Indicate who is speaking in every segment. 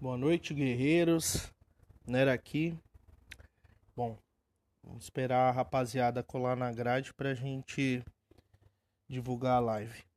Speaker 1: Boa noite, guerreiros. Nera aqui. Bom, vamos esperar a rapaziada colar na grade pra gente divulgar a live.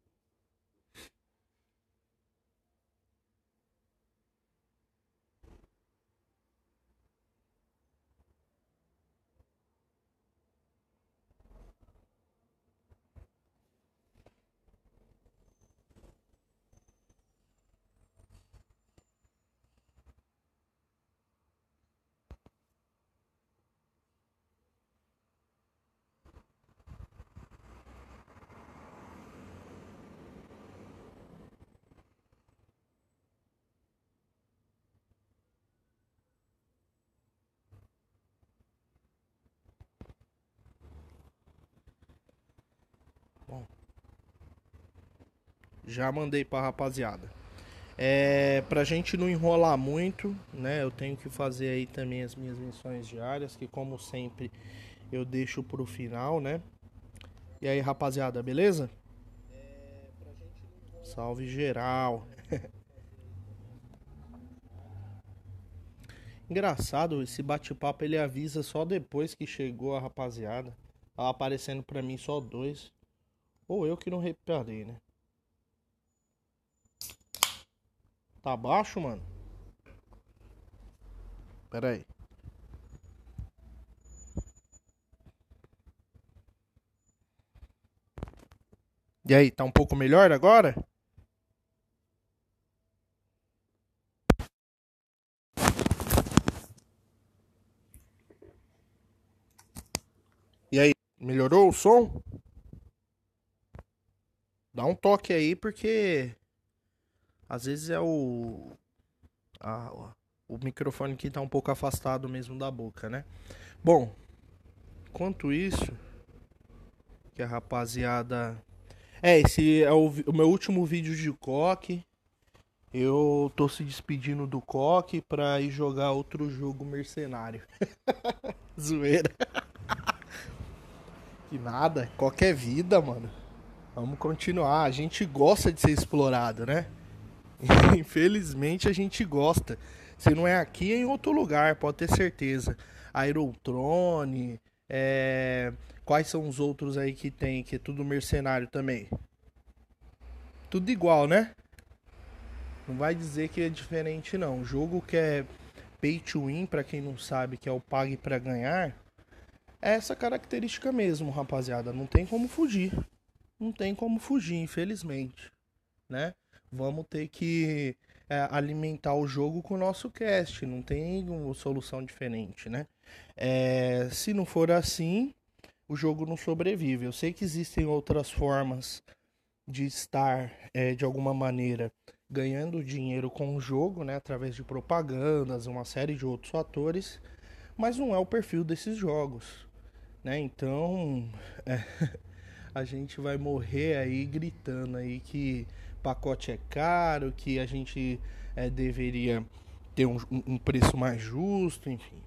Speaker 1: Já mandei pra rapaziada. É, pra gente não enrolar muito, né? Eu tenho que fazer aí também as minhas missões diárias, que como sempre eu deixo pro final, né? E aí, rapaziada, beleza? Salve geral. Engraçado, esse bate-papo ele avisa só depois que chegou a rapaziada. Tava aparecendo pra mim só dois. Ou eu que não reparei, né? Tá baixo, mano? Pera aí. E aí, tá um pouco melhor agora? E aí, melhorou o som? Dá um toque aí, porque às vezes é o. O microfone que tá um pouco afastado mesmo da boca, né? Bom, enquanto isso, que a rapaziada. É, esse é o, o meu último vídeo de coque. Eu tô se despedindo do coque pra ir jogar outro jogo mercenário. Zoeira. que nada, qualquer vida, mano. Vamos continuar. A gente gosta de ser explorado, né? Infelizmente a gente gosta. Se não é aqui, é em outro lugar, pode ter certeza. Aerotrone, é... quais são os outros aí que tem, que é tudo mercenário também? Tudo igual, né? Não vai dizer que é diferente não. O jogo que é pay to win, para quem não sabe, que é o pague para ganhar, é essa característica mesmo, rapaziada. Não tem como fugir. Não tem como fugir, infelizmente, né? Vamos ter que é, alimentar o jogo com o nosso cast. Não tem solução diferente, né? É, se não for assim, o jogo não sobrevive. Eu sei que existem outras formas de estar, é, de alguma maneira, ganhando dinheiro com o jogo, né? Através de propagandas, uma série de outros fatores. Mas não é o perfil desses jogos, né? Então, a gente vai morrer aí gritando aí que pacote é caro, que a gente é, deveria ter um, um preço mais justo, enfim.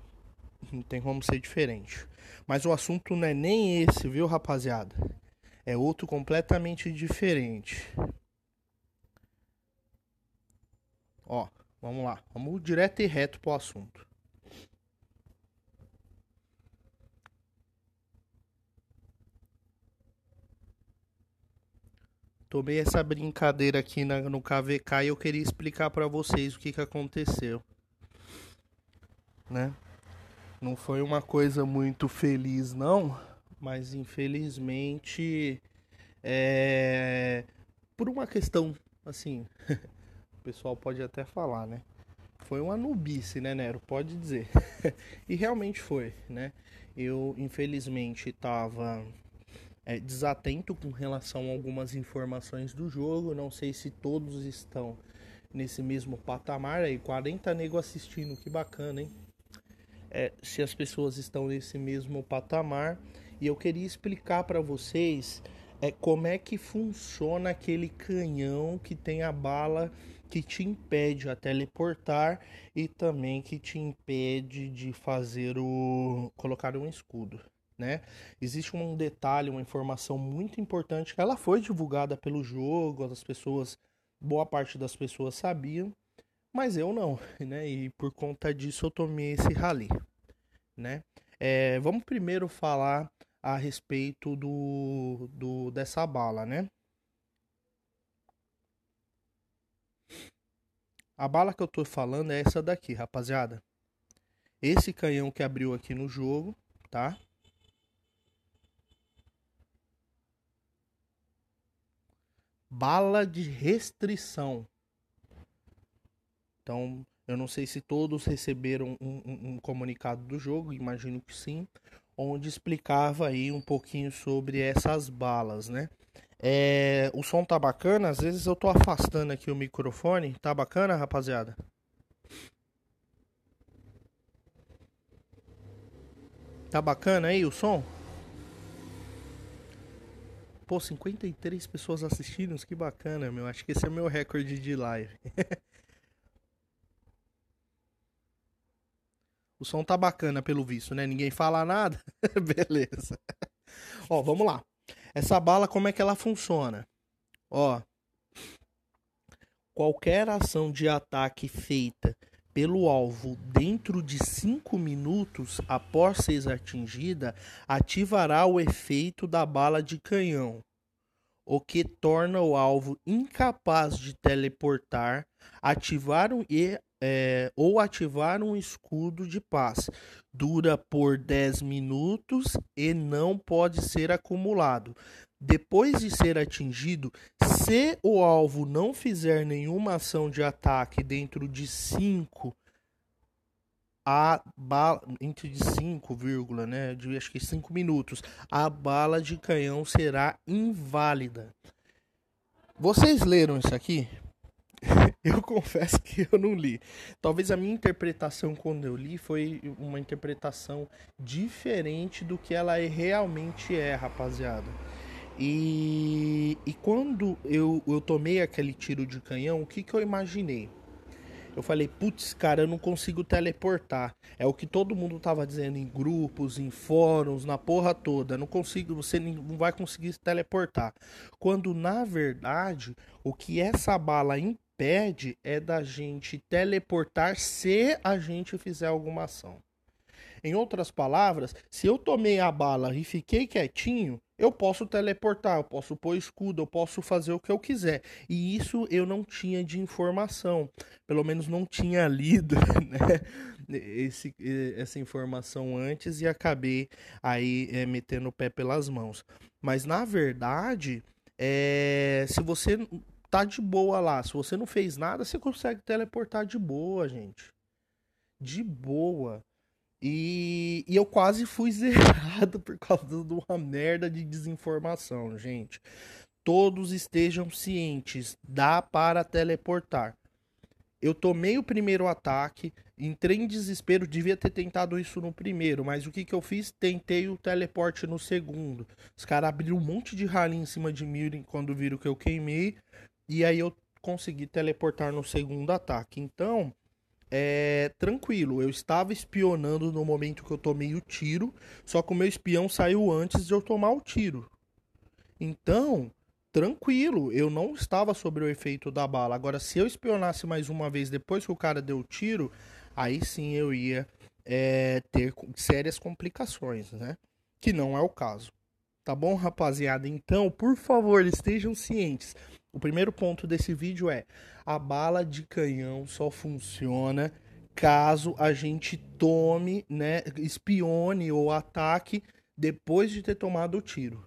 Speaker 1: Não tem como ser diferente. Mas o assunto não é nem esse, viu, rapaziada? É outro completamente diferente. Ó, vamos lá. Vamos direto e reto pro assunto. Tomei essa brincadeira aqui na, no KVK e eu queria explicar para vocês o que, que aconteceu. Né? Não foi uma coisa muito feliz, não, mas infelizmente é por uma questão assim, o pessoal pode até falar, né? Foi uma nubice, né, Nero? Pode dizer. e realmente foi, né? Eu infelizmente estava é, desatento com relação a algumas informações do jogo. Não sei se todos estão nesse mesmo patamar aí. 40 nego assistindo, que bacana, hein? É, se as pessoas estão nesse mesmo patamar. E eu queria explicar para vocês é, como é que funciona aquele canhão que tem a bala que te impede a teleportar e também que te impede de fazer o colocar um escudo né? Existe um detalhe, uma informação muito importante que ela foi divulgada pelo jogo, as pessoas, boa parte das pessoas sabiam, Mas eu não, né? E por conta disso eu tomei esse rally, né? É, vamos primeiro falar a respeito do, do dessa bala, né? A bala que eu tô falando é essa daqui, rapaziada. Esse canhão que abriu aqui no jogo, tá? Bala de restrição. Então, eu não sei se todos receberam um, um, um, comunicado do jogo, imagino que sim, onde explicava aí um pouquinho sobre essas balas, né? É, o som tá bacana, às vezes eu tô afastando aqui o microfone, tá bacana, rapaziada? Tá bacana aí o som? Pô, 53 pessoas assistindo, que bacana, meu. Acho que esse é meu recorde de live. O som tá bacana pelo visto, né? Ninguém fala nada. Beleza. Ó, vamos lá. Essa bala, como é que ela funciona? Ó. Qualquer ação de ataque feita pelo alvo dentro de 5 minutos após ser atingida, ativará o efeito da bala de canhão, o que torna o alvo incapaz de teleportar, ativar e é, ou ativar um escudo de paz. Dura por 10 minutos e não pode ser acumulado. Depois de ser atingido, se o alvo não fizer nenhuma ação de ataque dentro de 5 a bala entre de 5, né, de acho que 5 minutos, a bala de canhão será inválida. Vocês leram isso aqui? eu confesso que eu não li. Talvez a minha interpretação quando eu li foi uma interpretação diferente do que ela realmente é, rapaziada. E, e quando eu, eu tomei aquele tiro de canhão, o que, que eu imaginei? Eu falei, putz, cara, eu não consigo teleportar. É o que todo mundo tava dizendo em grupos, em fóruns, na porra toda. Não consigo, você não vai conseguir se teleportar. Quando na verdade, o que essa bala impede é da gente teleportar se a gente fizer alguma ação. Em outras palavras, se eu tomei a bala e fiquei quietinho, eu posso teleportar, eu posso pôr escudo, eu posso fazer o que eu quiser. E isso eu não tinha de informação. Pelo menos não tinha lido né, esse, essa informação antes e acabei aí é, metendo o pé pelas mãos. Mas na verdade, é, se você tá de boa lá, se você não fez nada, você consegue teleportar de boa, gente. De boa. E, e, eu quase fui zerado por causa de uma merda de desinformação, gente. Todos estejam cientes, dá para teleportar. Eu tomei o primeiro ataque, entrei em desespero, devia ter tentado isso no primeiro, mas o que, que eu fiz? Tentei o teleporte no segundo. Os caras abriram um monte de rally em cima de mim quando viram que eu queimei, e aí eu consegui teleportar no segundo ataque. Então, é tranquilo. Eu estava espionando no momento que eu tomei o tiro, só que o meu espião saiu antes de eu tomar o tiro. Então, tranquilo, eu não estava sobre o efeito da bala. Agora, se eu espionasse mais uma vez depois que o cara deu o tiro, aí sim eu ia é, ter sérias complicações, né? Que não é o caso. Tá bom, rapaziada? Então, por favor, estejam cientes. O primeiro ponto desse vídeo é: a bala de canhão só funciona caso a gente tome, né, espione ou ataque depois de ter tomado o tiro.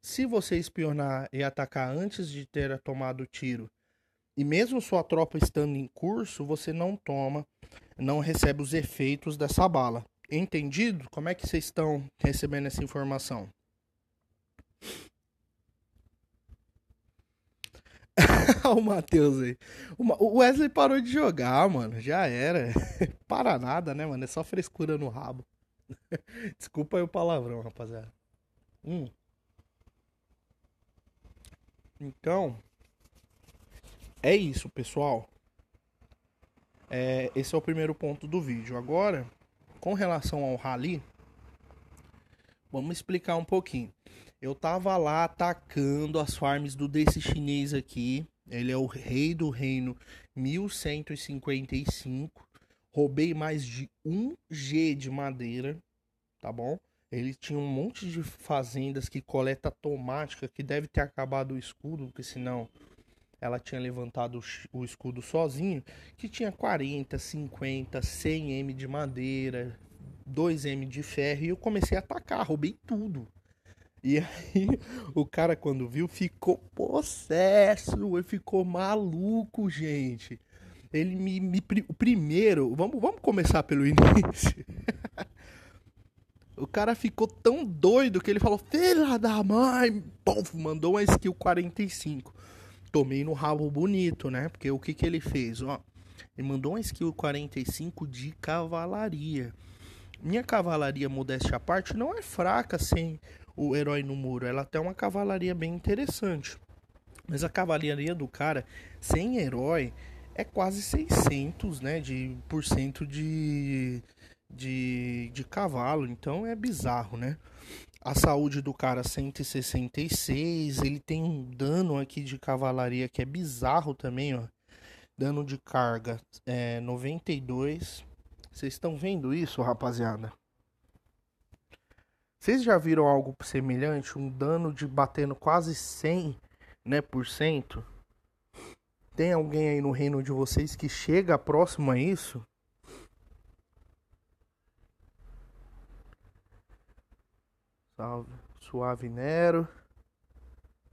Speaker 1: Se você espionar e atacar antes de ter tomado o tiro, e mesmo sua tropa estando em curso, você não toma, não recebe os efeitos dessa bala. Entendido? Como é que vocês estão recebendo essa informação? o Matheus aí. O Wesley parou de jogar, mano. Já era. Para nada, né, mano? É só frescura no rabo. Desculpa aí o palavrão, rapaziada. Hum. Então, é isso, pessoal. É, esse é o primeiro ponto do vídeo. Agora, com relação ao rally, vamos explicar um pouquinho. Eu tava lá atacando as farms do desse chinês aqui, Ele é o rei do reino 1155. Roubei mais de um G de madeira, tá bom? Ele tinha um monte de fazendas que coleta automática que deve ter acabado o escudo, porque senão ela tinha levantado o escudo sozinho, que tinha 40, 50, 100 M de madeira, 2 M de ferro, e eu comecei a atacar, roubei tudo. E aí o cara quando viu ficou possesso, ele ficou maluco, gente. Ele me, me primeiro, vamos, vamos começar pelo início. o cara ficou tão doido que ele falou: "Filha da mãe", Puf, mandou uma skill 45 tomei no rabo bonito, né? Porque o que que ele fez, ó? Ele mandou uma skill 45 de cavalaria. Minha cavalaria, modéstia à parte, não é fraca sem o herói no muro. Ela tem uma cavalaria bem interessante. Mas a cavalaria do cara, sem herói, é quase 600, né? De, por cento de, de, de cavalo. Então é bizarro, né? A saúde do cara 166, ele tem um dano aqui de cavalaria que é bizarro também, ó. Dano de carga é 92. Vocês estão vendo isso, rapaziada? Vocês já viram algo semelhante? Um dano de batendo quase 100, né, por cento? Tem alguém aí no reino de vocês que chega próximo a isso? Salve. Suave Nero.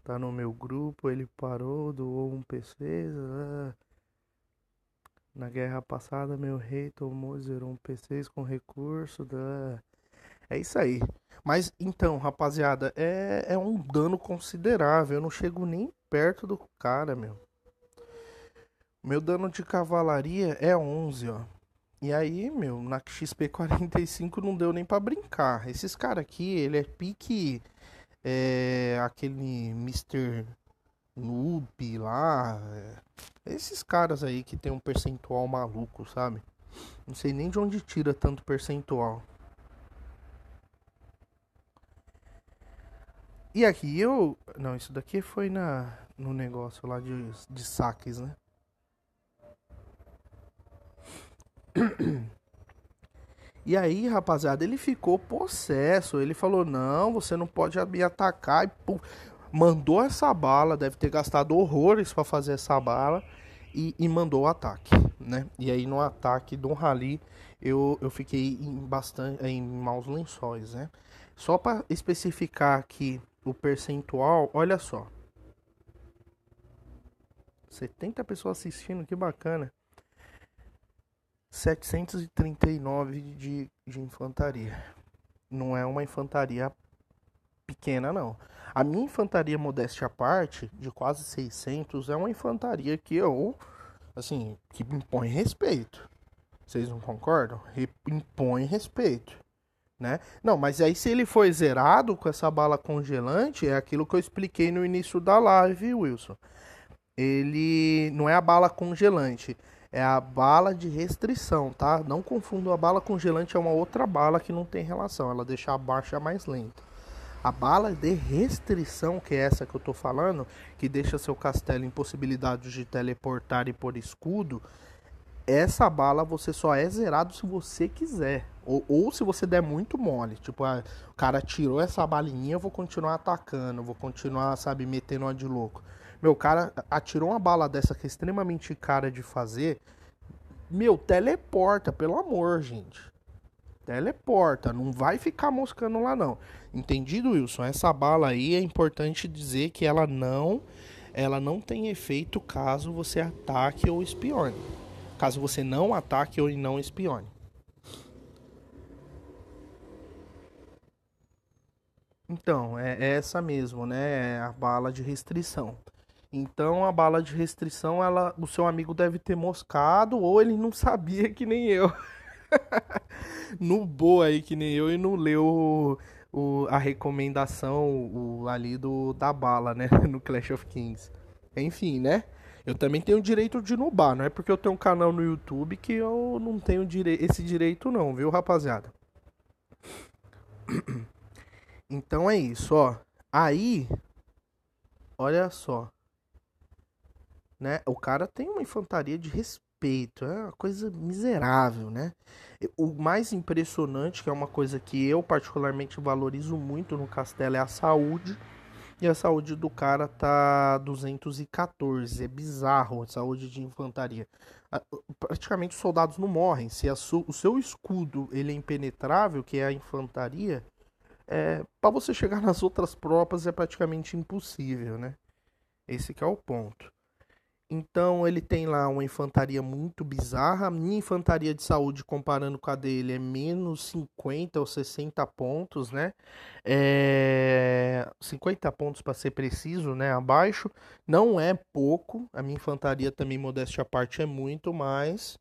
Speaker 1: Tá no meu grupo. Ele parou, doou um PC. Na guerra passada, meu rei tomou, zerou um PCs com recurso. Da... É isso aí. Mas então, rapaziada, é, é um dano considerável. Eu não chego nem perto do cara, meu. Meu dano de cavalaria é 11, ó. E aí, meu, na XP45 não deu nem para brincar. Esses caras aqui, ele é pique é, aquele Mr. Noob lá. É, esses caras aí que tem um percentual maluco, sabe? Não sei nem de onde tira tanto percentual. E aqui eu. Não, isso daqui foi na, no negócio lá de, de saques, né? E aí, rapaziada, ele ficou possesso. Ele falou: Não, você não pode me atacar. E pum, mandou essa bala. Deve ter gastado horrores para fazer essa bala. E, e, mandou o ataque, né? E aí, no ataque do Rally, eu, eu fiquei em, bastante, em maus lençóis, né? Só para especificar aqui o percentual, olha só. 70 pessoas assistindo, que bacana. 739 de, de infantaria. Não é uma infantaria pequena, não. A minha infantaria modéstia à parte, de quase 600, é uma infantaria que eu, assim, que impõe respeito. Vocês não concordam? Impõe respeito, né? Não, mas aí se ele foi zerado com essa bala congelante, é aquilo que eu expliquei no início da live, Wilson. Ele não é a bala congelante, é a bala de restrição, tá? Não confundo a bala congelante é uma outra bala que não tem relação, ela deixa a marcha mais lenta. A bala de restrição, que é essa que eu tô falando, que deixa seu castelo em possibilidade de teleportar e por escudo, essa bala você só é zerado se você quiser. Ou, ou se você der muito mole. Tipo, ah, o cara tirou essa balinha, eu vou continuar atacando, vou continuar, sabe, metendo uma de louco. Meu, cara atirou uma bala dessa que é extremamente cara de fazer. Meu, teleporta, pelo amor, gente. Teleporta, não vai ficar moscando lá não. Entendido, Wilson? Essa bala aí é importante dizer que ela não, ela não tem efeito caso você ataque ou espione. Caso você não ataque ou não espione. Então, é, é essa mesmo, né? É a bala de restrição. Então a bala de restrição, ela, o seu amigo deve ter moscado ou ele não sabia que nem eu. no boa aí que nem eu e não leu o, a recomendação o, ali do da bala, né, no Clash of Kings. Enfim, né? Eu também tenho o direito de nubar, não é porque eu tenho um canal no YouTube que eu não tenho dire esse direito não, viu, rapaziada? Então é isso, ó. Aí, olha só. né? O cara tem uma infantaria de respeito, é uma coisa miserável, né? O mais impressionante, que é uma coisa que eu particularmente valorizo muito no castelo, é a saúde. E a saúde do cara tá 214. É bizarro a saúde de infantaria. Praticamente os soldados não morrem. Se o seu escudo ele é impenetrável, que é a infantaria, é, para você chegar nas outras tropas é praticamente impossível, né? Esse é o ponto. Então ele tem lá uma infantaria muito bizarra. Minha infantaria de saúde, comparando com a dele, é menos 50 ou 60 pontos, né? É... 50 pontos para ser preciso, né? Abaixo. Não é pouco. A minha infantaria também, modéstia à parte, é muito, mas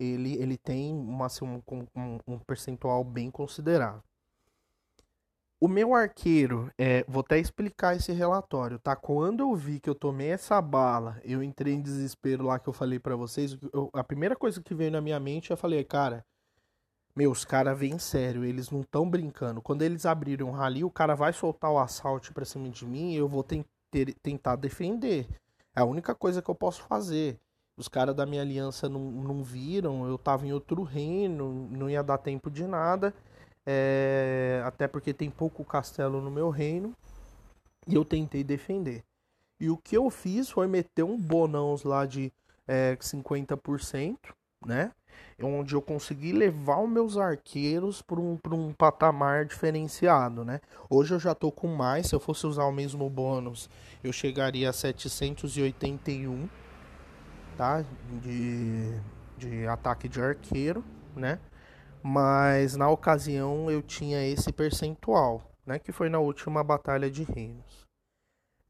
Speaker 1: ele, ele tem uma, assim, um, um, um percentual bem considerável. O meu arqueiro, é, vou até explicar esse relatório, tá? Quando eu vi que eu tomei essa bala, eu entrei em desespero lá que eu falei para vocês. Eu, a primeira coisa que veio na minha mente, eu falei, cara, meus caras vêm sério, eles não estão brincando. Quando eles abrirem um rally, o cara vai soltar o assalto pra cima de mim e eu vou ter, tentar defender. É a única coisa que eu posso fazer. Os caras da minha aliança não, não viram, eu tava em outro reino, não ia dar tempo de nada. É, até porque tem pouco castelo no meu reino. E eu tentei defender. E o que eu fiz foi meter um bonãos lá de é, 50%, né? Onde eu consegui levar os meus arqueiros para um, um patamar diferenciado, né? Hoje eu já tô com mais. Se eu fosse usar o mesmo bônus, eu chegaria a 781, tá? De, de ataque de arqueiro, né? Mas na ocasião eu tinha esse percentual, né, que foi na última batalha de reinos.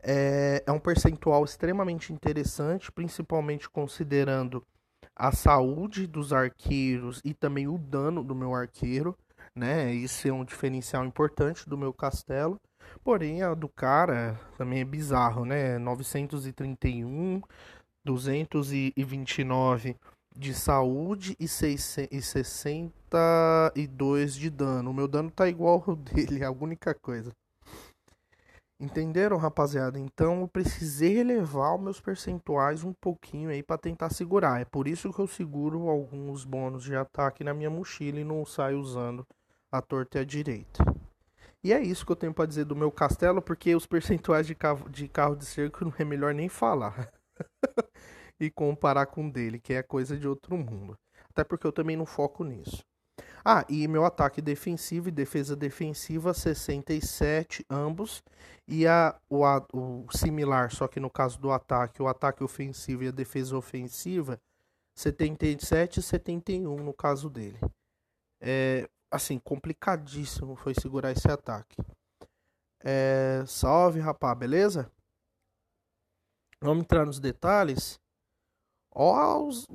Speaker 1: É, é um percentual extremamente interessante, principalmente considerando a saúde dos arqueiros e também o dano do meu arqueiro, né? Isso é um diferencial importante do meu castelo. Porém, a do cara também é bizarro, né? 931, 229 de saúde e, 62 de dano. O meu dano tá igual ao dele, é a única coisa. Entenderam, rapaziada? Então eu precisei elevar os meus percentuais um pouquinho aí para tentar segurar. É por isso que eu seguro alguns bônus de ataque na minha mochila e não saio usando a torta e a direita. E é isso que eu tenho para dizer do meu castelo, porque os percentuais de carro de, carro de cerco não é melhor nem falar. e comparar com o dele, que é coisa de outro mundo. Até porque eu também não foco nisso. Ah, e meu ataque defensivo e defesa defensiva 67 ambos e a, o, a, o similar, só que no caso do ataque, o ataque ofensivo e a defesa ofensiva 77 e 71 no caso dele. É, assim, complicadíssimo foi segurar esse ataque. É, salve, rapá, beleza? Vamos entrar nos detalhes. Ó os,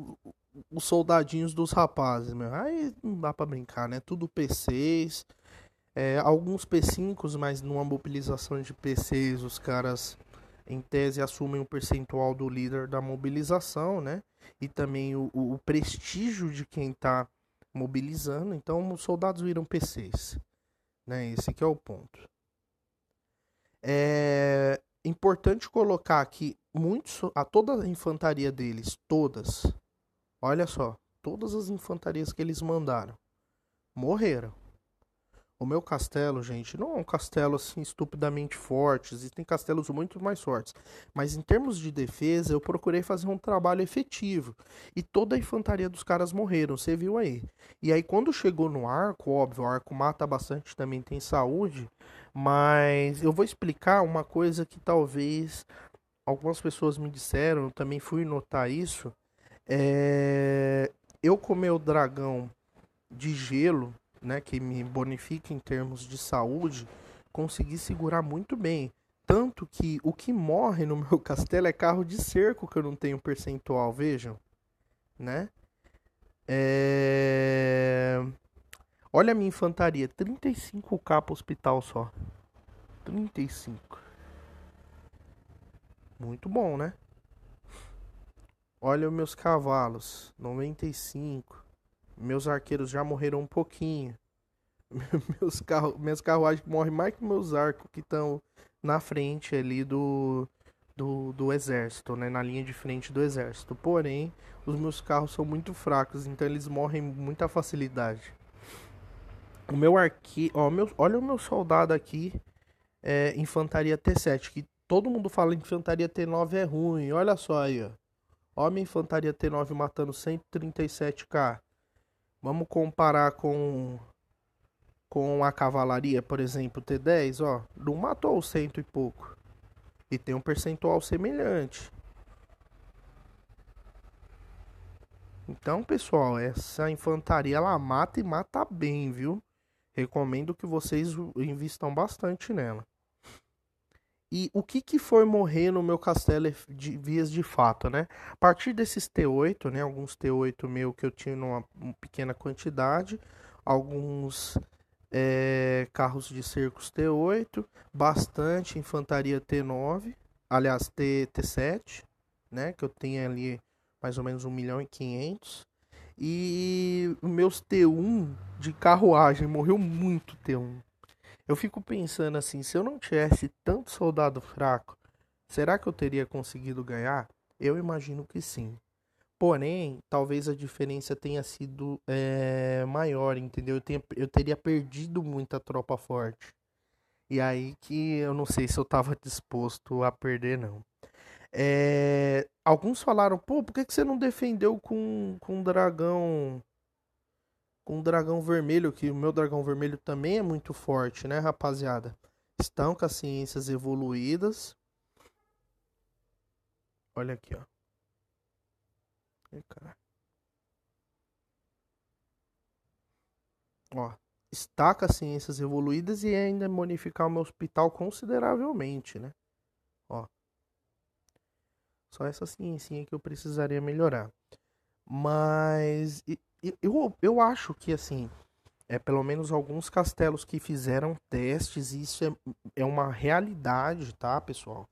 Speaker 1: os soldadinhos dos rapazes, meu. Aí não dá pra brincar, né? Tudo P6. É, alguns P5, mas numa mobilização de P6 os caras em tese assumem o percentual do líder da mobilização, né? E também o, o prestígio de quem tá mobilizando. Então os soldados viram P6. Né? Esse que é o ponto. É importante colocar que muitos, a toda a infantaria deles, todas, olha só, todas as infantarias que eles mandaram morreram. O meu castelo, gente, não é um castelo assim estupidamente forte, existem castelos muito mais fortes, mas em termos de defesa eu procurei fazer um trabalho efetivo e toda a infantaria dos caras morreram, você viu aí. E aí quando chegou no arco, óbvio, o arco mata bastante, também tem saúde, mas eu vou explicar uma coisa que talvez algumas pessoas me disseram, eu também fui notar isso. É... Eu comer o dragão de gelo, né, que me bonifica em termos de saúde, consegui segurar muito bem. Tanto que o que morre no meu castelo é carro de cerco que eu não tenho percentual, vejam, né? É... Olha a minha infantaria, 35k pro hospital só. 35. Muito bom, né? Olha os meus cavalos, 95. Meus arqueiros já morreram um pouquinho. meus carros, minhas carruagens morrem mais que meus arcos que estão na frente ali do do, do exército, né? Na linha de frente do exército. Porém, os meus carros são muito fracos, então eles morrem muita facilidade. O meu arqui... Ó, meu... Olha o meu soldado aqui, é, infantaria T7, que todo mundo fala infantaria T9 é ruim. Olha só aí, ó. Minha infantaria T9 matando 137k. Vamos comparar com com a cavalaria, por exemplo, T10, ó, não matou cento e pouco. E tem um percentual semelhante. Então, pessoal, essa infantaria ela mata e mata bem, viu? Recomendo que vocês invistam bastante nela. E o que, que foi morrer no meu castelo de vias de fato, né? A partir desses T8, né? Alguns T8 meu que eu tinha numa pequena quantidade, alguns é, carros de cercos T8, bastante infantaria T9, aliás T, T7, né? Que eu tenho ali mais ou menos 1 milhão e 500. E meus T1 de carruagem morreu muito T1. Eu fico pensando assim, se eu não tivesse tanto soldado fraco, será que eu teria conseguido ganhar? Eu imagino que sim. Porém, talvez a diferença tenha sido é, maior, entendeu? Eu, tenha, eu teria perdido muita tropa forte. E aí que eu não sei se eu estava disposto a perder, não. É, alguns falaram, pô, por que, que você não defendeu com, com dragão. Com dragão vermelho, que o meu dragão vermelho também é muito forte, né, rapaziada? Estão com as ciências evoluídas. Olha aqui, ó. Ó, estaca ciências evoluídas e ainda modificar o meu hospital consideravelmente, né? Ó. Só essa ciência que eu precisaria melhorar. Mas eu, eu acho que assim, é pelo menos alguns castelos que fizeram testes, isso é, é uma realidade, tá, pessoal?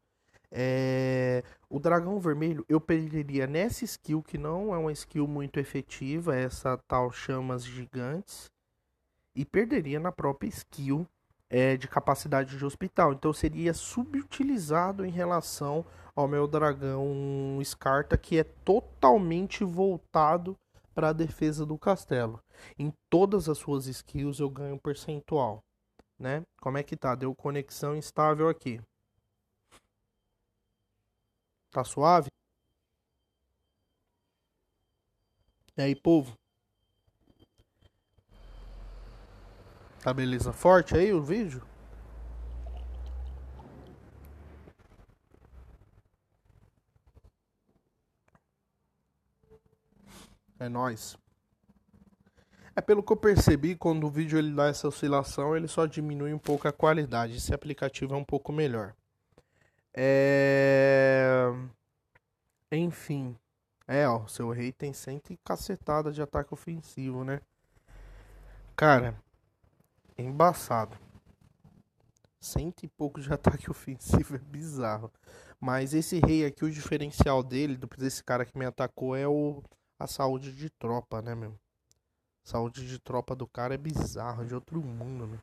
Speaker 1: É, o dragão vermelho eu perderia nessa skill que não é uma skill muito efetiva, essa tal chamas gigantes, e perderia na própria skill é, de capacidade de hospital. Então seria subutilizado em relação ao meu dragão Scarta, que é totalmente voltado para a defesa do castelo. Em todas as suas skills eu ganho percentual, né? Como é que tá? Deu conexão instável aqui. Tá suave? E aí, povo? Tá beleza forte aí o vídeo? É nóis. É pelo que eu percebi, quando o vídeo ele dá essa oscilação, ele só diminui um pouco a qualidade. Esse aplicativo é um pouco melhor. É... Enfim. É, ó, seu rei tem cento e cacetada de ataque ofensivo, né? Cara, embaçado. Cento e pouco de ataque ofensivo é bizarro. Mas esse rei aqui, o diferencial dele, desse cara que me atacou, é o a saúde de tropa, né, meu? Saúde de tropa do cara é bizarro, de outro mundo, né?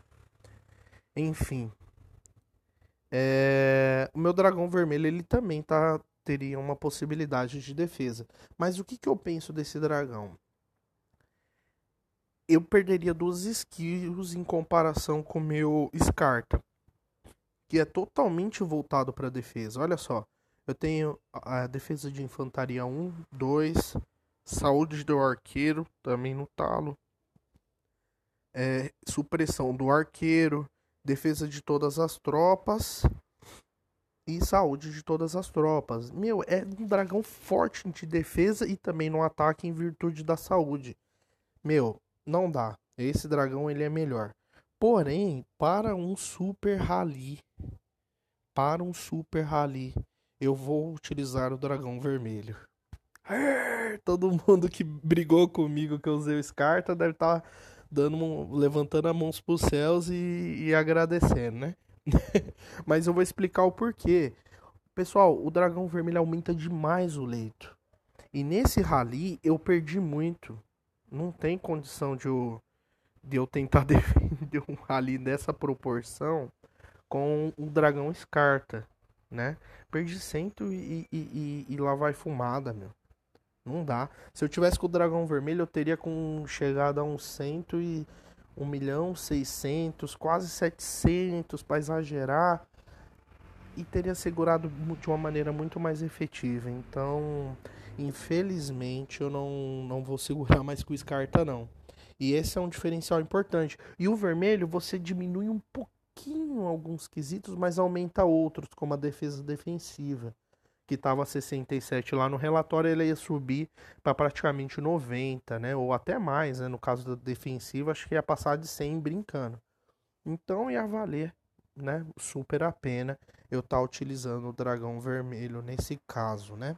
Speaker 1: Enfim, é, o meu dragão vermelho ele também tá teria uma possibilidade de defesa. Mas o que, que eu penso desse dragão? Eu perderia duas skills em comparação com o meu Scarta, que é totalmente voltado para defesa. Olha só, eu tenho a defesa de infantaria 1, 2, saúde do arqueiro também no talo, é, supressão do arqueiro, defesa de todas as tropas e saúde de todas as tropas. Meu, é um dragão forte de defesa e também no ataque em virtude da saúde. Meu, não dá. Esse dragão ele é melhor. Porém, para um super rally, para um super rally, eu vou utilizar o dragão vermelho. Todo mundo que brigou comigo que eu usei o Scarta deve estar tá dando levantando as mãos para os céus e, e agradecendo, né? Mas eu vou explicar o porquê. Pessoal, o dragão vermelho aumenta demais o leito. E nesse rally eu perdi muito. Não tem condição de eu, de eu tentar defender um rally dessa proporção com o dragão escarta, né? perdi cento e, e, e, e lá vai fumada, meu. Não dá. Se eu tivesse com o dragão vermelho, eu teria com chegado a uns cento e 1 milhão 600, quase 700 para exagerar e teria segurado de uma maneira muito mais efetiva. Então, infelizmente, eu não, não vou segurar mais com o Scarta não. E esse é um diferencial importante. E o vermelho você diminui um pouquinho alguns quesitos, mas aumenta outros, como a defesa defensiva que estava 67 lá no relatório, ele ia subir para praticamente 90, né? Ou até mais, né? No caso da defensiva, acho que ia passar de 100 brincando. Então ia valer, né? Super a pena eu estar tá utilizando o dragão vermelho nesse caso, né?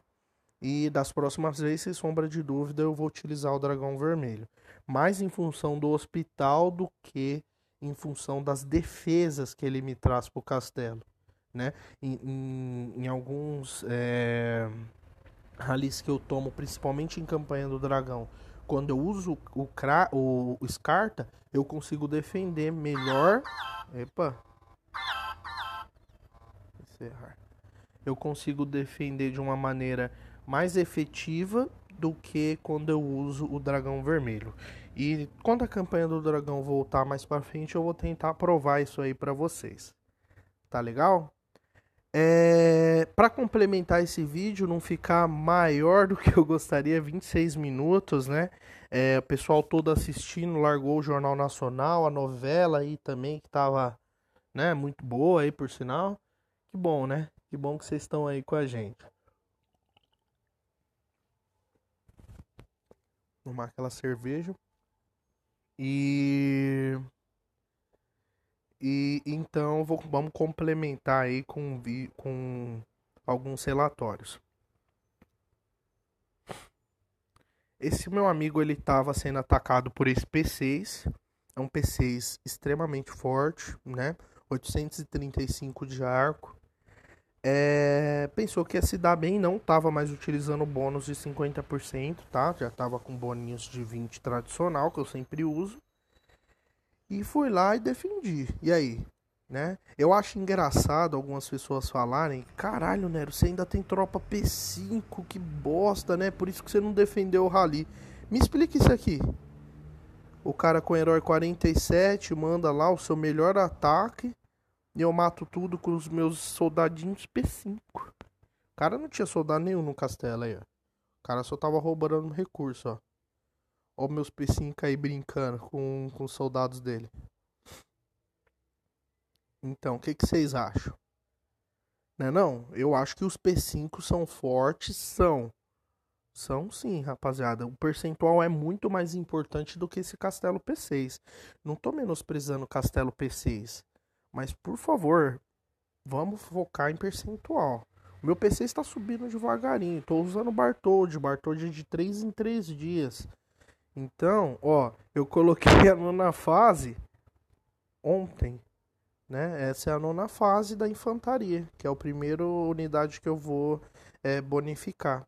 Speaker 1: E das próximas vezes, sem sombra de dúvida, eu vou utilizar o dragão vermelho. Mais em função do hospital do que em função das defesas que ele me traz para o castelo né? Em, em, em alguns é, rallies que eu tomo, principalmente em campanha do dragão, quando eu uso o, cra o, o eu consigo defender melhor. Epa! Encerrar. Eu consigo defender de uma maneira mais efetiva do que quando eu uso o dragão vermelho. E quando a campanha do dragão voltar mais para frente, eu vou tentar provar isso aí para vocês. Tá legal? É, para complementar esse vídeo, não ficar maior do que eu gostaria, 26 minutos, né? É, o pessoal todo assistindo, largou o Jornal Nacional, a novela aí também, que tava né, muito boa aí, por sinal. Que bom, né? Que bom que vocês estão aí com a gente. Tomar aquela cerveja. E e então vou, vamos complementar aí com, com alguns relatórios. Esse meu amigo ele estava sendo atacado por esse P6. É um P6 extremamente forte, né? 835 de arco. É, pensou que ia se dar bem, não estava mais utilizando bônus de 50%, tá? Já estava com boninhos de 20 tradicional, que eu sempre uso. E fui lá e defendi. E aí? Né? Eu acho engraçado algumas pessoas falarem: caralho, Nero, você ainda tem tropa P5, que bosta, né? Por isso que você não defendeu o Rally. Me explique isso aqui. O cara com herói 47 manda lá o seu melhor ataque e eu mato tudo com os meus soldadinhos P5. O cara não tinha soldado nenhum no castelo aí, ó. O cara só tava roubando recurso, ó. Ó meus P5 aí brincando com, com os soldados dele. Então, o que, que vocês acham? Não é não? Eu acho que os P5 são fortes, são. São sim, rapaziada. O percentual é muito mais importante do que esse castelo P6. Não tô menosprezando o castelo P6. Mas, por favor, vamos focar em percentual. O meu PC está subindo devagarinho. Tô usando Bartoldi. Bartoldi de 3 em 3 dias. Então, ó, eu coloquei a nona fase ontem, né? Essa é a nona fase da infantaria, que é a primeira unidade que eu vou é, bonificar.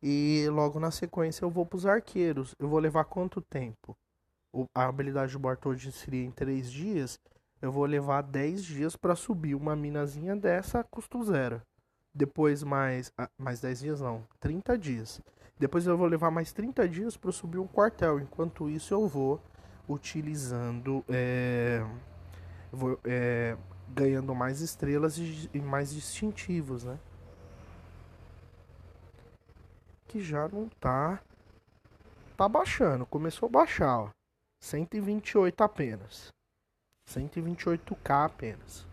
Speaker 1: E logo na sequência eu vou para os arqueiros. Eu vou levar quanto tempo? A habilidade do Bartoldi seria em 3 dias. Eu vou levar 10 dias para subir uma minazinha dessa custo zero. Depois mais, ah, mais 10 dias não, 30 dias. Depois eu vou levar mais 30 dias para subir um quartel. Enquanto isso, eu vou utilizando. É, vou, é, ganhando mais estrelas e, e mais distintivos, né? Que já não tá. Tá baixando. Começou a baixar, ó. 128 apenas. 128k apenas.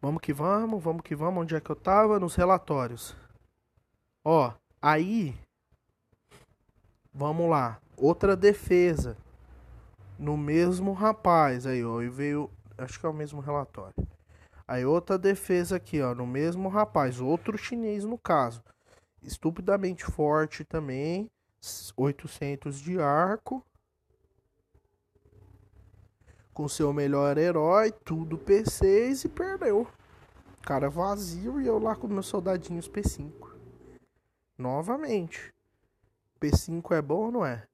Speaker 1: Vamos que vamos, vamos que vamos. Onde é que eu tava? Nos relatórios. Ó, aí. Vamos lá. Outra defesa. No mesmo rapaz aí, ó. E veio. Acho que é o mesmo relatório. Aí outra defesa aqui, ó. No mesmo rapaz. Outro chinês no caso. Estupidamente forte também. 800 de arco. Com seu melhor herói. Tudo P6 e perdeu. Cara vazio e eu lá com meus soldadinhos P5. Novamente. P5 é bom ou não é?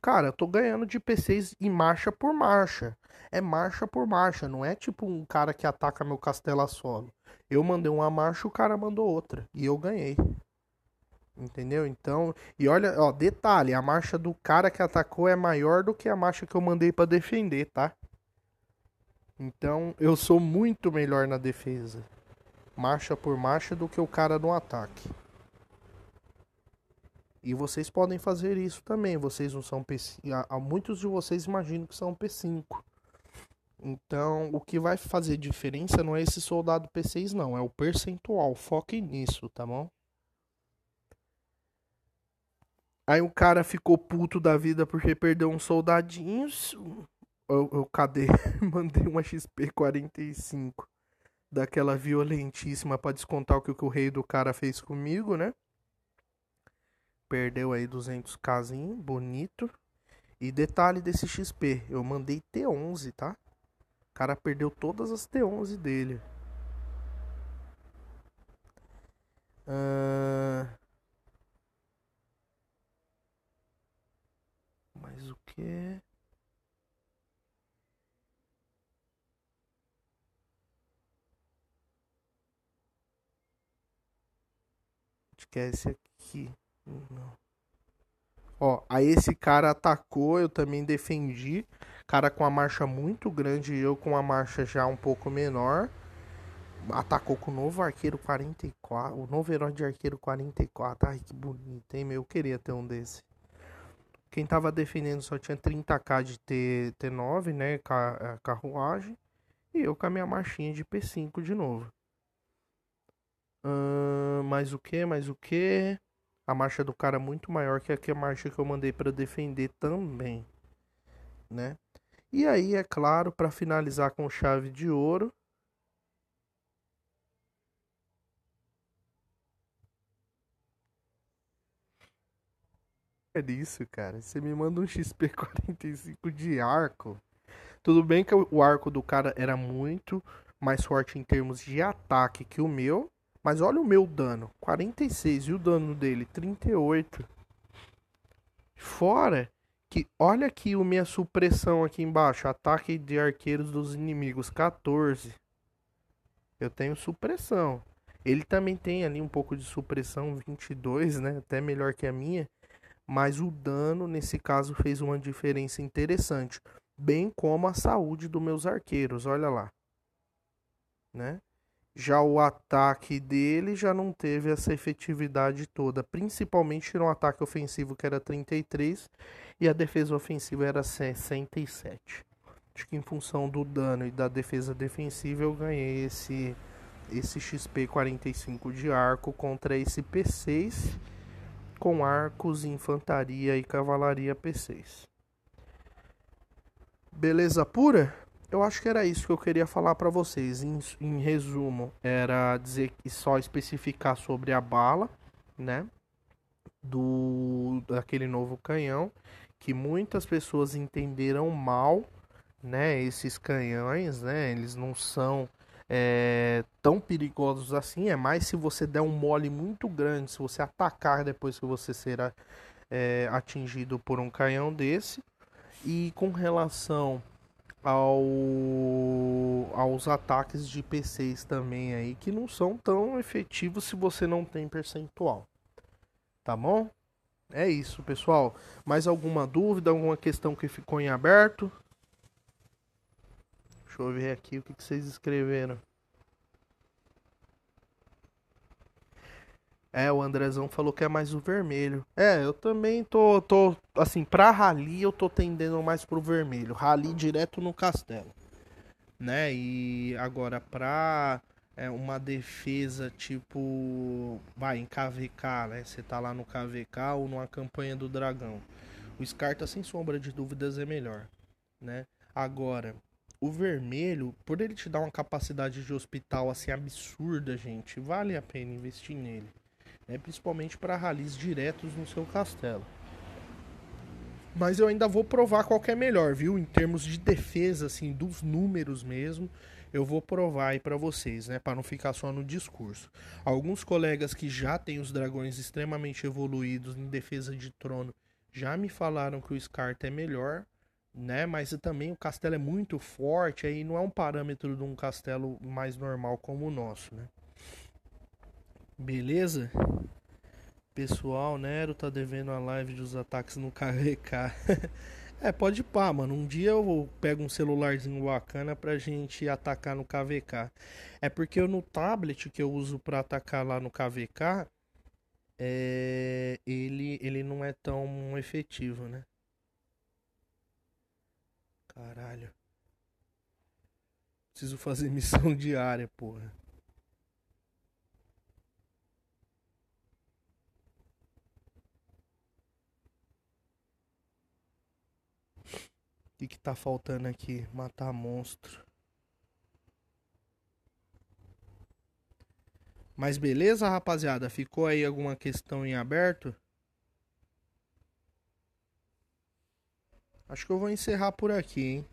Speaker 1: Cara, eu tô ganhando de P6 em marcha por marcha. É marcha por marcha, não é tipo um cara que ataca meu castelo a solo. Eu mandei uma marcha, o cara mandou outra. E eu ganhei. Entendeu? Então, e olha, ó, detalhe, a marcha do cara que atacou é maior do que a marcha que eu mandei para defender, tá? Então, eu sou muito melhor na defesa. Marcha por marcha do que o cara no ataque. E vocês podem fazer isso também. Vocês não são P5. Muitos de vocês imaginam que são P5. Então, o que vai fazer diferença não é esse soldado P6, não. É o percentual. Foquem nisso, tá bom? Aí o cara ficou puto da vida porque perdeu uns soldadinhos. Eu, eu cadê? Mandei uma XP 45 daquela violentíssima para descontar o que, o rei do cara fez comigo, né? Perdeu aí 200 casinho, bonito. E detalhe desse XP, eu mandei T11, tá? O cara perdeu todas as T11 dele. Uh... Mas o que? Acho que é esse aqui. Não. Ó, aí esse cara atacou, eu também defendi. Cara com a marcha muito grande e eu com a marcha já um pouco menor. Atacou com o novo arqueiro 44. O novo herói de arqueiro 44. Ai, que bonito, hein, meu? Eu queria ter um desse. Quem tava defendendo só tinha 30k de T, T9, né? É, carruagem. E eu com a minha marchinha de P5 de novo. Mais o que? Mais o que? A marcha do cara é muito maior que a marcha que eu mandei para defender também, né? E aí, é claro, para finalizar com chave de ouro, É isso, cara. Você me manda um XP45 de arco. Tudo bem que o arco do cara era muito mais forte em termos de ataque que o meu. Mas olha o meu dano. 46 e o dano dele 38. Fora que olha aqui a minha supressão aqui embaixo. Ataque de arqueiros dos inimigos 14. Eu tenho supressão. Ele também tem ali um pouco de supressão 22, né? Até melhor que a minha mas o dano nesse caso fez uma diferença interessante, bem como a saúde dos meus arqueiros, olha lá. Né? Já o ataque dele já não teve essa efetividade toda, principalmente no ataque ofensivo que era 33 e a defesa ofensiva era 67. Acho que em função do dano e da defesa defensiva eu ganhei esse esse XP 45 de arco contra esse P6 com arcos, infantaria e cavalaria P6. Beleza pura? Eu acho que era isso que eu queria falar para vocês. Em, em, resumo, era dizer que só especificar sobre a bala, né? Do daquele novo canhão que muitas pessoas entenderam mal, né? Esses canhões, né? Eles não são é, tão perigosos assim. É mais se você der um mole muito grande, se você atacar depois que você será é, atingido por um canhão desse. E com relação ao, aos ataques de PCs também aí, que não são tão efetivos se você não tem percentual. Tá bom? É isso, pessoal. Mais alguma dúvida, alguma questão que ficou em aberto? Deixa eu ver aqui o que, que vocês escreveram. É, o Andrezão falou que é mais o vermelho. É, eu também tô, tô assim, pra rally eu tô tendendo mais pro vermelho. Rally direto no castelo. Né? E agora pra é, uma defesa tipo, vai, em KVK, né? Você tá lá no KVK ou numa campanha do dragão. O Scar tá sem sombra de dúvidas é melhor, né? Agora, o vermelho, por ele te dar uma capacidade de hospital assim absurda, gente, vale a pena investir nele. Né? Principalmente para ralis diretos no seu castelo. Mas eu ainda vou provar qual é melhor, viu? Em termos de defesa, assim, dos números mesmo, eu vou provar aí para vocês, né? Para não ficar só no discurso. Alguns colegas que já têm os dragões extremamente evoluídos em defesa de trono já me falaram que o Scarta é melhor, né? Mas também o castelo é muito forte, aí não é um parâmetro de um castelo mais normal como o nosso, né? Beleza? Pessoal, Nero tá devendo a live dos ataques no KVK. é, pode pá, mano. Um dia eu pego um celularzinho bacana pra gente atacar no KVK. É porque eu, no tablet que eu uso pra atacar lá no KVK, é... ele, ele não é tão efetivo, né? Caralho. Preciso fazer missão diária, porra. O que, que tá faltando aqui? Matar monstro. Mas beleza, rapaziada? Ficou aí alguma questão em aberto? Acho que eu vou encerrar por aqui, hein?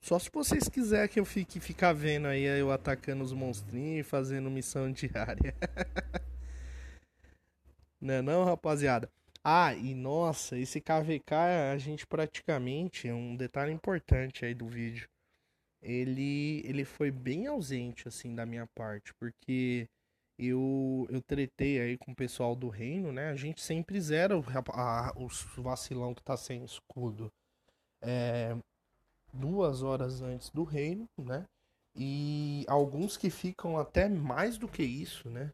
Speaker 1: Só se vocês quiserem que eu fique ficar vendo aí eu atacando os monstrinhos e fazendo missão diária. não é não, rapaziada? Ah, e nossa, esse KVK a gente praticamente, é um detalhe importante aí do vídeo. Ele ele foi bem ausente assim da minha parte, porque eu, eu tretei aí com o pessoal do reino, né? A gente sempre zera o, a, os vacilão que tá sem escudo é, duas horas antes do reino, né? E alguns que ficam até mais do que isso, né?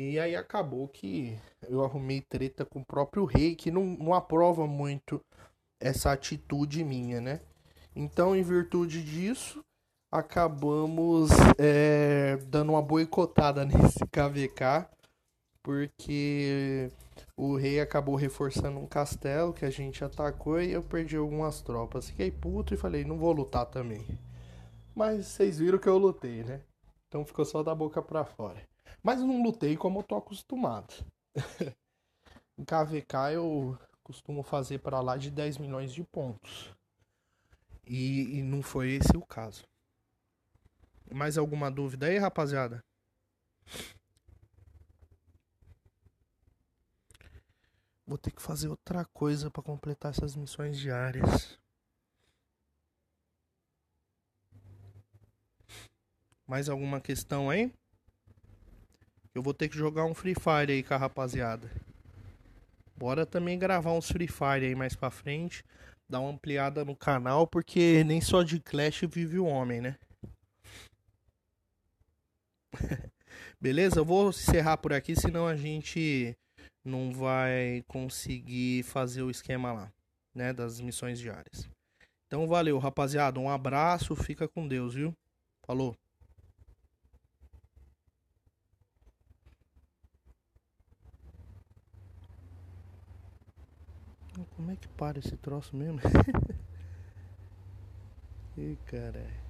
Speaker 1: E aí acabou que eu arrumei treta com o próprio rei, que não, não aprova muito essa atitude minha, né? Então, em virtude disso, acabamos é, dando uma boicotada nesse KVK, porque o rei acabou reforçando um castelo que a gente atacou e eu perdi algumas tropas. Fiquei puto e falei, não vou lutar também. Mas vocês viram que eu lutei, né? Então ficou só da boca pra fora. Mas não lutei como eu tô acostumado. em KVK eu costumo fazer para lá de 10 milhões de pontos. E, e não foi esse o caso. Mais alguma dúvida aí, rapaziada? Vou ter que fazer outra coisa para completar essas missões diárias. Mais alguma questão aí? Eu vou ter que jogar um Free Fire aí com a rapaziada. Bora também gravar uns Free Fire aí mais pra frente. Dar uma ampliada no canal, porque nem só de Clash vive o homem, né? Beleza? Eu vou encerrar por aqui, senão a gente não vai conseguir fazer o esquema lá, né? Das missões diárias. Então valeu, rapaziada. Um abraço, fica com Deus, viu? Falou. Como é que para esse troço mesmo? Ih, caralho.